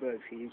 refuge